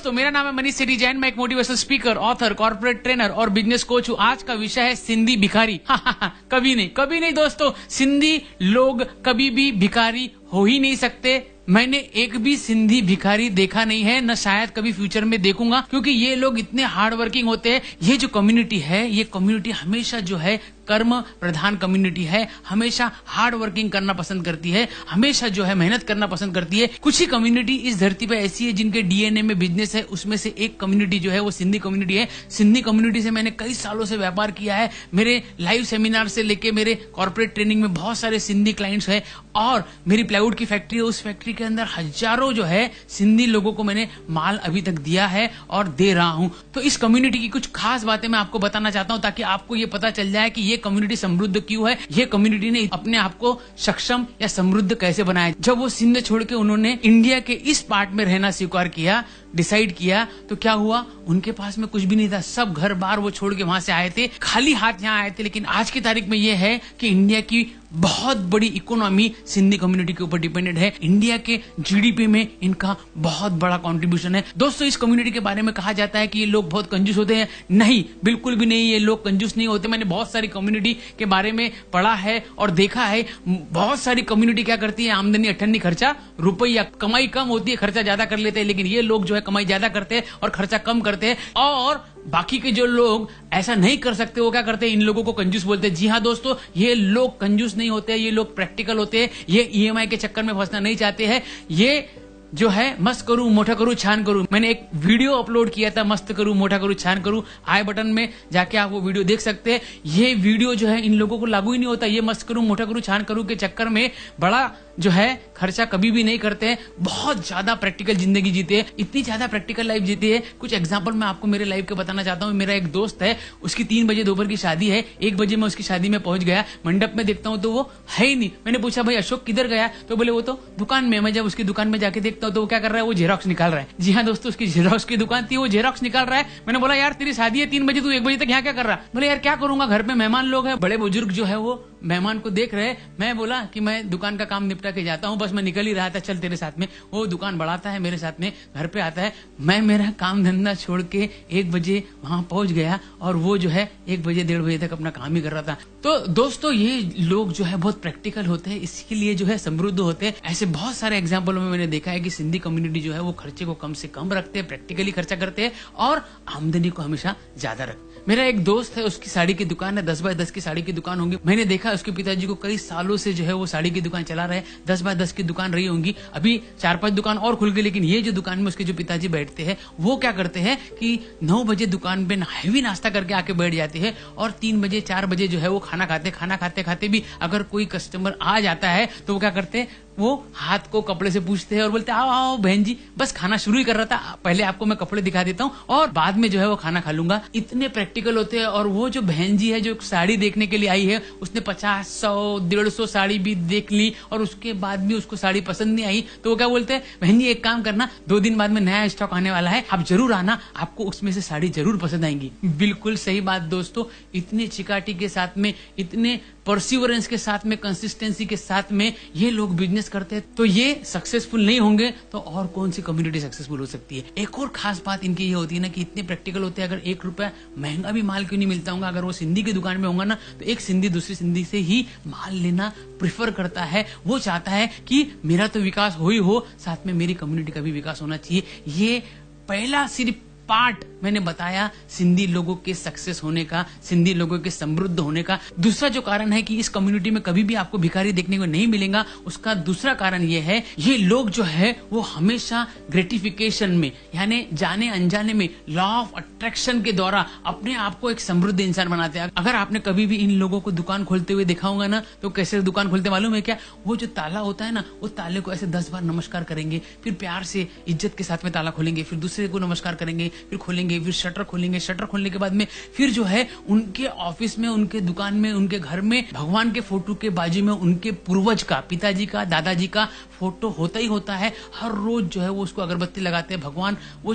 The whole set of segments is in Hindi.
दोस्तों, मेरा नाम है मनीष सिटी जैन। मैं एक motivational speaker author corporate trainer और बिज़नेस कोच हूँ। आज का विषय है सिंधी भिखारी। कभी नहीं कभी नहीं दोस्तों। सिंधी लोग कभी भी भिखारी हो ही नहीं सकते। मैंने एक भी सिंधी भिखारी देखा नहीं है, न शायद कभी फ्यूचर में देखूँगा, क्योंकि ये लोग इतने हार्ड वर्किंग होते हैं। ये जो कम्युनिटी है, ये कम्युनिटी हमेशा जो है कर्म प्रधान कम्युनिटी है। हमेशा हार्ड वर्किंग करना पसंद करती है। हमेशा जो है मेहनत करना पसंद करती है। कुछ ही कम्युनिटी इस धरती पर ऐसी है जिनके डीएनए में बिज़नेस है। उसमें से एक कम्युनिटी जो है वो सिंधी कम्युनिटी है। सिंधी कम्युनिटी से मैंने कई सालों से व्यापार किया है। मेरे लाइव सेमिनार से लेके मेरे कॉर्पोरेट ट्रेनिंग में बहुत सारे सिंधी क्लाइंट्स है। और मेरी प्लाईवुड की फैक्ट्री है। उस फैक्ट्री के अंदर हज़ारों जो है सिंधी लोगों को मैंने माल अभी तक दिया है और दे रहा हूँ। तो इस कम्युनिटी की कुछ खास बातें मैं आपको बताना चाहता हूँ ताकि आपको ये पता चल जाए कि ये कम्युनिटी समृद्ध क्यों है? ये कम्युनिटी ने अपने आप को सक्षम या समृद्ध कैसे बनाया? जब वो सिंध छोड़ के उन्होंने इंडिया के इस पार्ट में रहना स्वीकार किया डिसाइड किया तो क्या हुआ? उनके पास में कुछ भी नहीं था। सब घर बार वो छोड़ के वहाँ से आए थे। खाली हाथ यहाँ आए थे, लेकिन आज की तारीख में ये है कि इंडिया की बहुत बड़ी इकोनॉमी सिंधी कम्युनिटी के ऊपर डिपेंडेंट है। इंडिया के जीडीपी में इनका बहुत बड़ा कंट्रीब्यूशन है। दोस्तों, इस कम्युनिटी के बारे में कहा जाता है कि ये लोग बहुत कंजूस होते हैं। नहीं, बिल्कुल भी नहीं, ये लोग कंजूस नहीं होते। मैंने बहुत सारी कम्युनिटी के बारे में पढ़ा है और देखा है। बहुत सारी कम्युनिटी क्या करती है? आमदनी, अठन्नी, खर्चा, रुपया, कमाई कम होती है, खर्चा ज़्यादा कर लेते हैं। लेकिन ये लोग जो है कमाई ज़्यादा करते हैं और खर्चा कम करते हैं। और बाकी के जो लोग ऐसा नहीं कर सकते, वो क्या करते हैं? इन लोगों को कंजूस बोलते हैं। जी हाँ दोस्तों, ये लोग कंजूस नहीं होते, ये लोग प्रैक्टिकल होते हैं। ये ईएमआई के चक्कर में फंसना नहीं चाहते हैं। ये जो है, मस्त करूँ, मोटा करूँ, छान करूँ। मैंने एक वीडियो अपलोड किया था, मस्त करूँ, मोटा करूँ, छान करूँ, आई बटन में जाके आप वो वीडियो देख सकते हैं। ये वीडियो जो है, इन लोगों को लागू ही नहीं होता। ये मस्त करूँ, मोटा करूँ, छान करूँ के चक्कर में बड़ा जो है, खर्चा कभी भी नहीं करते हैं। बहुत ज़्यादा प्रैक्टिकल ज़िंदगी जीते हैं। इतनी ज़्यादा प्रैक्टिकल लाइफ जीते हैं। कुछ एग्ज़ाम्पल मैं आपको मेरे लाइफ के बताना चाहता हूँ। मेरा एक दोस्त है, उसकी तीन बजे दोपहर की शादी है। एक बजे मैं उसकी शादी में पहुँच गया। मंडप में देखता हूँ तो वो है ही नहीं। मैंने पूछा, भाई अशोक किधर गया? तो बोले, वो तो दुकान में मैं जब उसकी दुकान में जाके देखता हूँ तो वो क्या कर रहा है? वो जेरोक्स निकाल रहा है। जी हाँ दोस्तों, उसकी जेरोक्स की दुकान थी, वो जेरोक्स निकाल रहा है। मैंने बोला, यार, तेरी शादी है, तीन बजे, तू एक बजे तक यहाँ क्या कर रहा है? बोले, यार, क्या करूँगा? घर पे मेहमान लोग है, बड़े बुज़ुर्ग जो है वो मेहमान को देख रहे, मैं बोला कि मैं दुकान का काम निपटा के जाता हूँ, बस मैं निकल ही रहा था, चल तेरे साथ में। वो दुकान बढ़ाता है, मेरे साथ में, घर पे आता है। मैं मेरा काम धंधा छोड़ के एक बजे वहाँ पहुँच गया और वो जो है, एक बजे, डेढ़ बजे तक अपना काम ही कर रहा था। तो दोस्तों, ये लोग जो है, बहुत प्रैक्टिकल होते हैं, इसके लिए जो है, समृद्ध होते हैं। ऐसे बहुत सारे एग्ज़ाम्पल में मैंने देखा है कि सिंधी कम्युनिटी जो है, वो खर्चे को कम से कम रखते हैं प्रैक्टिकली खर्चा करते हैं और आमदनी को हमेशा ज़्यादा रखते मेरा एक दोस्त है, उसकी साड़ी की दुकान है, दस बाय दस की साड़ी की दुकान होंगी। मैंने देखा उसके पिताजी को कई सालों से जो है वो साड़ी की दुकान चला रहे दस बाय दस की दुकान रही होंगी। अभी चार पाँच दुकान और खुल गई, लेकिन ये जो दुकान में उसके जो पिताजी बैठते हैं, वो क्या करते हैं कि नौ बजे दुकान पे हैवी नाश्ता करके आके बैठ जाते हैं और तीन बजे, चार बजे जो है वो खाना खाते खाना खाते खाते भी अगर कोई कस्टमर आ जाता है तो वो क्या करते हैं वो हाथ को कपड़े से पूछते हैं और बोलते आओ आओ, बहन जी, बस खाना शुरू ही कर रहा था। पहले आपको मैं कपड़े दिखा देता हूँ और बाद में जो है वो खाना खा लूँगा। इतने प्रैक्टिकल होते हैं और वो जो बहन जी है, जो साड़ी देखने के लिए आई है, उसने पचास सौ, डेढ़ सौ साड़ी भी देख ली और उसके बाद भी उसको साड़ी पसंद नहीं आई। तो वो क्या बोलते हैं, बहन जी, एक काम करना, दो दिन बाद में नया स्टॉक आने वाला है, आप ज़रूर आना, आपको उसमें से साड़ी ज़रूर पसंद आएँगी। बिल्कुल सही बात, दोस्तों। इतने चिकाटी के साथ में, इतने परसिवरेंस के साथ में कंसिस्टेंसी के साथ में ये लोग बिज़नेस करते हैं तो ये सक्सेसफुल नहीं होंगे तो और कौन सी कम्युनिटी सक्सेसफुल हो सकती है? एक और खास बात इनकी ये होती है ना कि इतने प्रैक्टिकल होते हैं, अगर एक रुपया महँगा भी माल क्यों नहीं मिलता होगा? अगर वो सिंधी की दुकान में होगा ना तो एक सिंधी दूसरी सिंधी से ही माल लेना प्रिफर करता है। वो चाहता है कि मेरा तो विकास हो ही हो, साथ में मेरी कम्युनिटी का भी विकास होना चाहिए। ये पहला सिर्फ़ पार्ट मैंने बताया, सिंधी लोगों के सक्सेस होने का, सिंधी लोगों के समृद्ध होने का। दूसरा जो कारण है कि इस कम्युनिटी में कभी भी आपको भिखारी देखने को नहीं मिलेगा, उसका दूसरा कारण ये है, ये लोग जो है, वो हमेशा ग्रेटिफिकेशन में, यानी जाने अनजाने में लॉ ऑफ़ अट्रैक्शन के द्वारा अपने आप को एक समृद्ध इंसान बनाते हैं। अगर आपने कभी भी इन लोगों को दुकान खोलते हुए देखा होगा ना तो कैसे दुकान खोलते मालूम है क्या? वो जो ताला होता है ना, वो ताले को ऐसे दस बार नमस्कार करेंगे, फिर प्यार से इज़्ज़त के साथ में ताला खोलेंगे, फिर दूसरे को नमस्कार करेंगे फिर खोलेंगे, फिर शटर खोलेंगे, शटर खोलने के बाद में फिर जो है उनके ऑफ़िस में, उनके दुकान में, उनके घर में, भगवान के फ़ोटो के बाजू में उनके पूर्वज का, पिताजी का, दादाजी का फ़ोटो होता ही होता है। हर रोज जो है वो उसको अगरबत्ती लगाते हैं, भगवान वो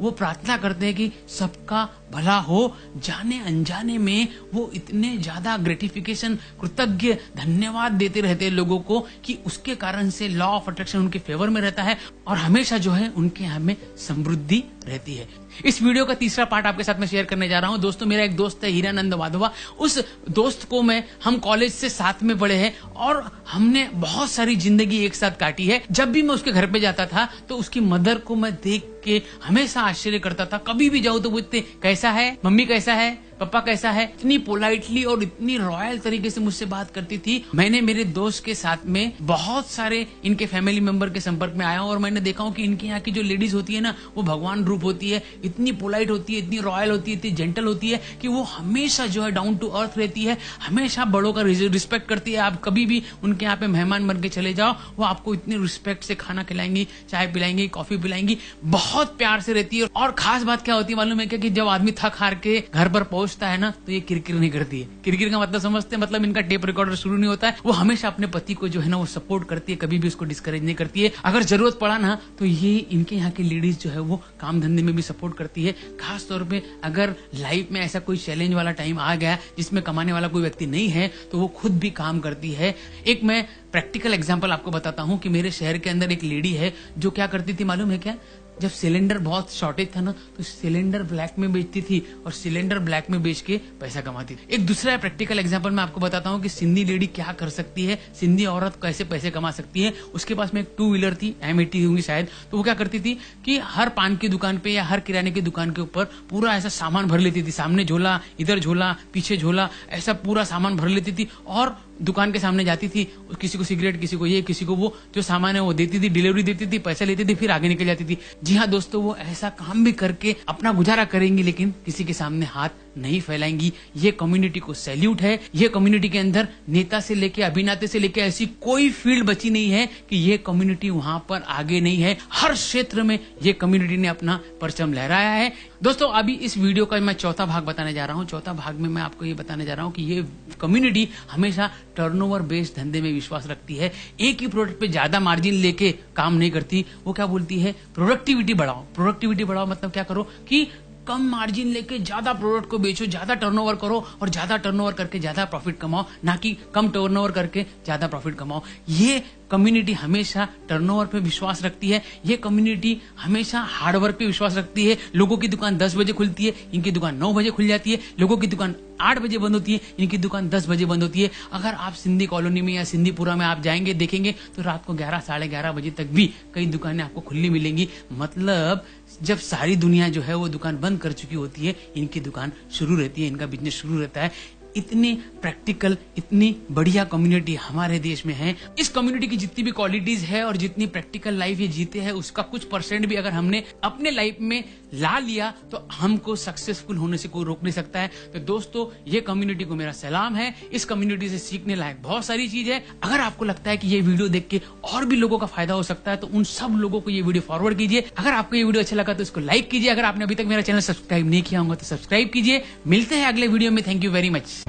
वो प्रार्थना करते हैं कि सबका भला हो। जाने अनजाने में वो इतने ज़्यादा ग्रेटिफिकेशन कृतज्ञ धन्यवाद देते रहते हैं लोगों को कि उसके कारण से लॉ ऑफ़ अट्रैक्शन उनके फेवर में रहता है और हमेशा जो है उनके यहाँ में समृद्धि रहती है। इस वीडियो का तीसरा पार्ट आपके साथ मैं शेयर करने जा रहा हूँ। दोस्तों, मेरा एक दोस्त है हीरानंद वाधवा। उस दोस्त को मैं, हम कॉलेज से साथ में पढ़े हैं और हमने बहुत सारी ज़िंदगी एक साथ काटी है। जब भी मैं उसके घर पे जाता था तो उसकी मदर को मैं देख के हमेशा आश्चर्य करता था। कभी भी जाऊँ तो इतने, कैसा है? मम्मी कैसा है? पापा कैसा है? इतनी पोलाइटली और इतनी रॉयल तरीके से मुझसे बात करती थी। मैंने मेरे दोस्त के साथ में बहुत सारे इनके फैमिली मेंबर के संपर्क में आया और मैंने देखा हूँ कि इनके यहाँ की जो लेडीज़ होती है ना, वो भगवान रूप होती है। इतनी पोलाइट होती है, इतनी रॉयल होती है, इतनी जेंटल होती है कि वो हमेशा जो है डाउन टू अर्थ रहती है, हमेशा बड़ों का रिस्पेक्ट करती है। आप कभी भी उनके यहाँ पे मेहमान बन के चले जाओ, वो आपको इतनी रिस्पेक्ट से खाना खिलाएँगी, चाय पिलाएँगी कॉफ़ी पिलाएँगी, बहुत प्यार से रहती है। और खास बात क्या होती है मालूम है कि जब आदमी थक हार के घर पर पहुँचता है ना तो ये किरकिर नहीं करती है। किरकिर का मतलब समझते हैं मतलब इनका टेप रिकॉर्डर शुरू नहीं होता है। वो हमेशा अपने पति को जो है ना, वो सपोर्ट करती है, कभी भी उसको डिस्करेज नहीं करती है। अगर ज़रूरत पड़ा ना तो ये इनके यहाँ की लेडीज़ जो है, वो काम धंधे में भी सपोर्ट करती है। खास तौर पे अगर लाइफ में ऐसा कोई चैलेंज वाला टाइम आ गया, जिसमें कमाने वाला कोई व्यक्ति नहीं है तो वो खुद भी काम करती है। एक मैं प्रैक्टिकल एग्ज़ाम्पल आपको बताता हूँ कि मेरे शहर के अंदर एक लेडी है, जो क्या करती थी, मालूम है क्या? जब सिलेंडर बहुत शॉर्टेज था ना तो सिलेंडर ब्लैक में बेचती थी और सिलेंडर ब्लैक में बेच के पैसा कमाती थी। एक दूसरा प्रैक्टिकल एग्ज़ाम्पल मैं आपको बताता हूँ कि सिंधी लेडी क्या कर सकती है, सिंधी औरत कैसे पैसे कमा सकती है। उसके पास में एक टू व्हीलर थी एम एटी होंगी शायद। तो वो क्या करती थी कि हर पान की दुकान पे या हर किराने की दुकान के ऊपर पूरा ऐसा सामान भर लेती थी। सामने झोला, इधर झोला, पीछे झोला, ऐसा पूरा सामान भर लेती थी और दुकान के सामने जाती थी, किसी को सिगरेट, किसी को ये, किसी को वो, जो सामान है वो देती थी, डिलीवरी देती थी, पैसा लेती थी, फिर आगे निकल जाती थी। जी हाँ दोस्तों, वो ऐसा काम भी करके अपना गुजारा करेंगी, लेकिन किसी के सामने हाथ नहीं फैलाएँगी। ये कम्युनिटी को सैल्यूट है। ये कम्युनिटी के अंदर नेता से लेके अभिनेता से लेके ऐसी कोई फ़ील्ड बची नहीं है कि ये कम्युनिटी वहाँ पर आगे नहीं है। हर क्षेत्र में ये कम्युनिटी ने अपना परचम लहराया है। दोस्तों, अभी इस वीडियो का मैं चौथा भाग बताने जा रहा हूँ। चौथा भाग में मैं आपको ये बताने जा रहा हूँ कि ये कम्युनिटी हमेशा टर्नओवर बेस्ड धंधे में विश्वास रखती है। एक ही प्रोडक्ट पे ज़्यादा मार्जिन लेके काम नहीं करती, वो क्या बोलती है? प्रोडक्टिविटी बढ़ाओ। प्रोडक्टिविटी बढ़ाओ मतलब क्या करो कि कम मार्जिन लेके ज़्यादा प्रोडक्ट को बेचो, ज़्यादा टर्नओवर करो और ज़्यादा टर्नओवर करके ज़्यादा प्रॉफिट कमाओ, ना कि कम टर्नओवर करके ज़्यादा प्रॉफिट कमाओ। ये कम्युनिटी हमेशा टर्नओवर पे विश्वास रखती है, ये कम्युनिटी हमेशा हार्डवर्क पे विश्वास रखती है। लोगों की दुकान दस बजे खुलती है, इनकी दुकान नौ बजे खुल जाती है। लोगों की दुकान आठ बजे बंद होती है, इनकी दुकान दस बजे बंद होती है। अगर आप सिंधी कॉलोनी में या सिंधीपुरा में आप जाएँगे, देखेंगे तो रात को ग्यारह, साढ़े ग्यारह बजे तक भी कई दुकानें आपको खुली मिलेंगी। मतलब जब सारी दुनिया जो है वो दुकान बंद कर चुकी होती है, इनकी दुकान शुरू रहती है, इनका बिज़नेस शुरू रहता है। इतनी प्रैक्टिकल, इतनी बढ़िया कम्युनिटी हमारे देश में है। इस कम्युनिटी की जितनी भी क्वालिटीज है और जितनी प्रैक्टिकल लाइफ ये जीते हैं, उसका कुछ परसेंट भी अगर हमने अपने लाइफ में ला लिया तो हमको सक्सेसफुल होने से कोई रोक नहीं सकता है। तो दोस्तों, ये कम्युनिटी को मेरा सलाम है। इस कम्युनिटी से सीखने लायक बहुत सारी चीज़ है। अगर आपको लगता है कि ये वीडियो देख के और भी लोगों का फ़ायदा हो सकता है तो उन सब लोगों को ये वीडियो फॉरवर्ड कीजिए। अगर आपको ये वीडियो अच्छा लगा तो इसको लाइक कीजिए। अगर आपने अभी तक मेरा चैनल सब्सक्राइब नहीं किया होगा तो सब्सक्राइब कीजिए। मिलते हैं अगले वीडियो में। Thank you very much